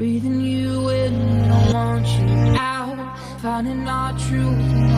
Breathing you in I want you out. Finding our truth